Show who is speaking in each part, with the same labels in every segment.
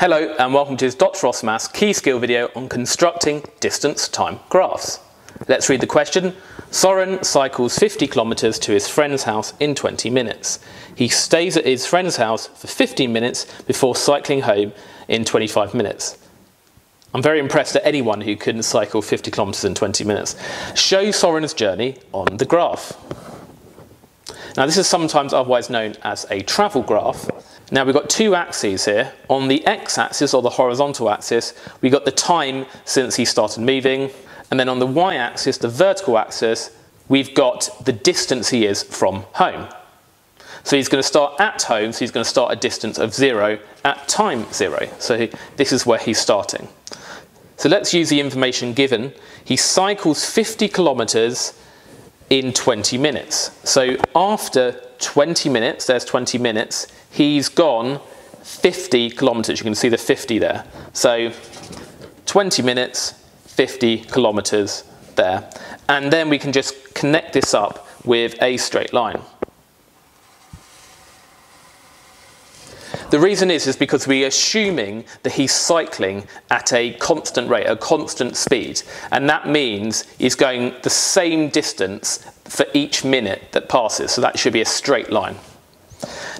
Speaker 1: Hello and welcome to this Dr. Frost Maths key skill video on constructing distance time graphs. Let's read the question. Soren cycles 50 kilometers to his friend's house in 20 minutes. He stays at his friend's house for 15 minutes before cycling home in 25 minutes. I'm very impressed at anyone who couldn't cycle 50 kilometers in 20 minutes. Show Soren's journey on the graph. Now this is sometimes otherwise known as a travel graph now we've got two axes here. On the x-axis or the horizontal axis, we've got the time since he started moving. And then on the y-axis, the vertical axis, we've got the distance he is from home. So he's going to start at home, so he's going to start a distance of zero at time zero. So this is where he's starting. So let's use the information given. He cycles 50 kilometers in 20 minutes. So after 20 minutes, there's 20 minutes, he's gone 50 kilometers. You can see the 50 there. So 20 minutes, 50 kilometers there. And then we can just connect this up with a straight line. The reason is, is because we're assuming that he's cycling at a constant rate, a constant speed. And that means he's going the same distance for each minute that passes. So that should be a straight line.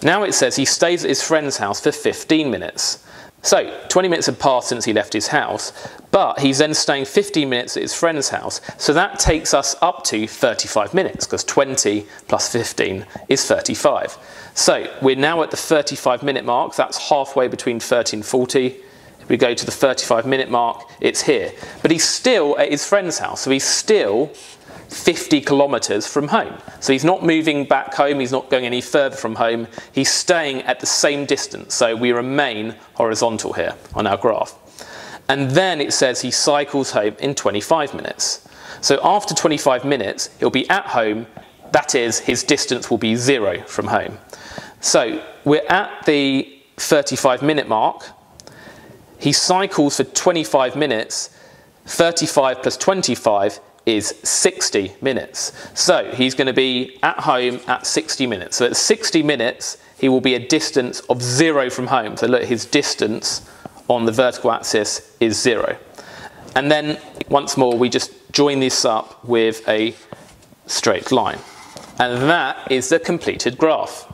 Speaker 1: Now it says he stays at his friend's house for 15 minutes. So 20 minutes have passed since he left his house, but he's then staying 15 minutes at his friend's house. So that takes us up to 35 minutes because 20 plus 15 is 35. So we're now at the 35 minute mark. That's halfway between 30 and 40. If we go to the 35 minute mark, it's here. But he's still at his friend's house. So he's still 50 kilometers from home. So he's not moving back home, he's not going any further from home, he's staying at the same distance. So we remain horizontal here on our graph. And then it says he cycles home in 25 minutes. So after 25 minutes, he'll be at home, that is, his distance will be zero from home. So we're at the 35 minute mark. He cycles for 25 minutes, 35 plus 25 is 60 minutes. So he's going to be at home at 60 minutes. So at 60 minutes, he will be a distance of zero from home. So look, his distance on the vertical axis is zero. And then once more, we just join this up with a straight line. And that is the completed graph.